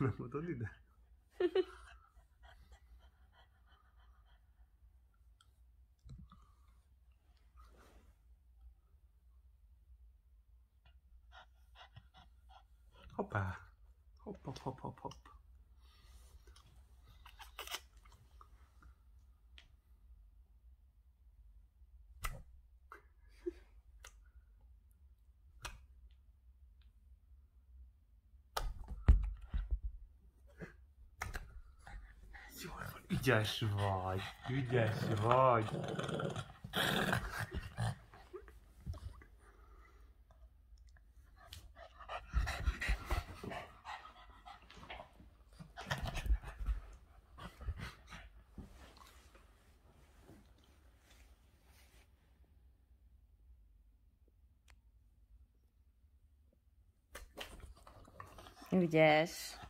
não mudou de ideia. Opa! Opa, opa, opa, opa. Ügyes vagy, ügyes vagy. Ügyes.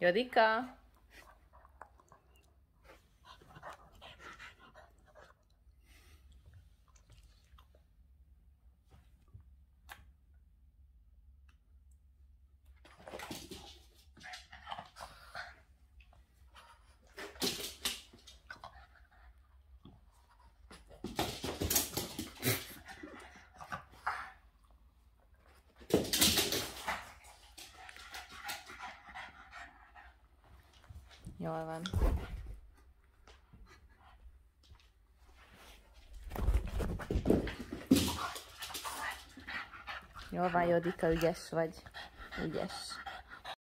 Jodika? Jól van. Jól van, Jodika, ügyes vagy. Ügyes.